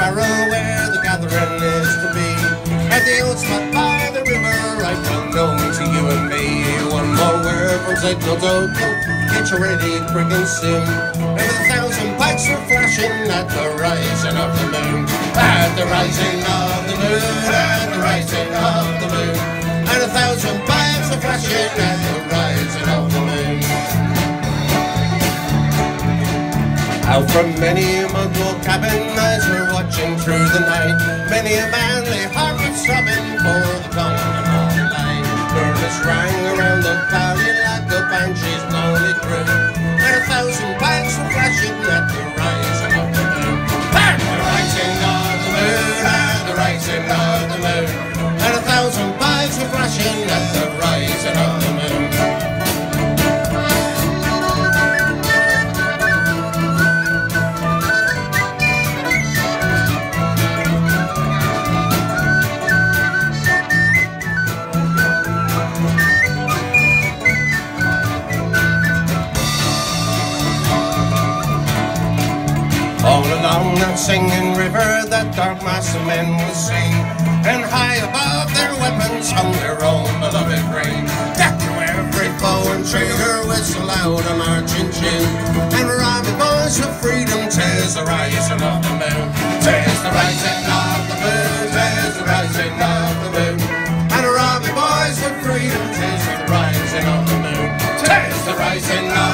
Barrow where the gathering is to be. At the old spot by the river, right well known to you and me. One more word from Signal Togo, get you ready quick and soon. And a thousand pikes are flashing at the rising of the moon. At the rising of the moon, at the rising of the moon. And a thousand pikes are flashing Out from many a mudwall cabin as we're watching through the night, many a manly along that singing river, that dark mass of men will sing, and high above their weapons hung their own beloved ring. Death to every foe and traitor, whistle loud a marching tune, and Robbie boys of freedom, tis the rising of the moon, tis the rising of the moon, tis the rising of the moon, and Robbie boys of freedom, tis the rising of the moon, tis the rising of